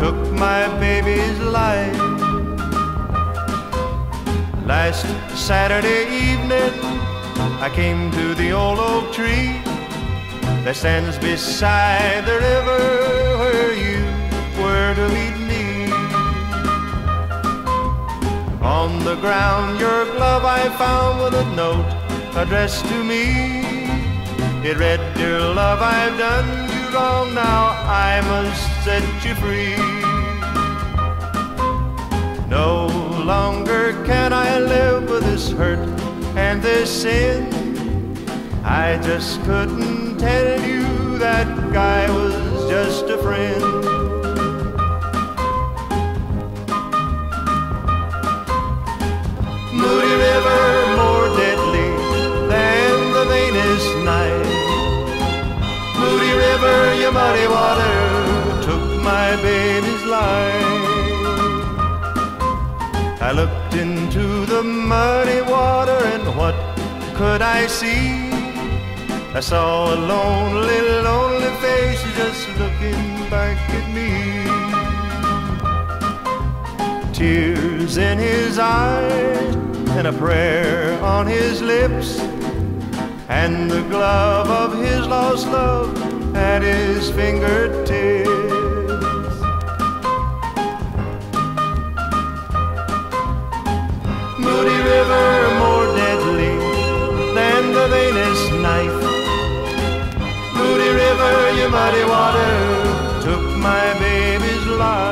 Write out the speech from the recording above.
took my baby's life. Last Saturday evening, I came to the old oak tree that stands beside the river where you were to meet me. On the ground, your glove I found with a note addressed to me. It read, Dear love, I've done you wrong, now I must set you free. No longer can I live with this hurt and this sin. I just couldn't tell you that guy was just a friend. Moody River, more deadly than the vainest night. Moody River, your muddy water took my baby's life. I looked into the muddy water and what could I see? I saw a lonely, lonely face just looking back at me. Tears in his eyes and a prayer on his lips, and the glove of his lost love at his fingertips. your muddy water took my baby's life.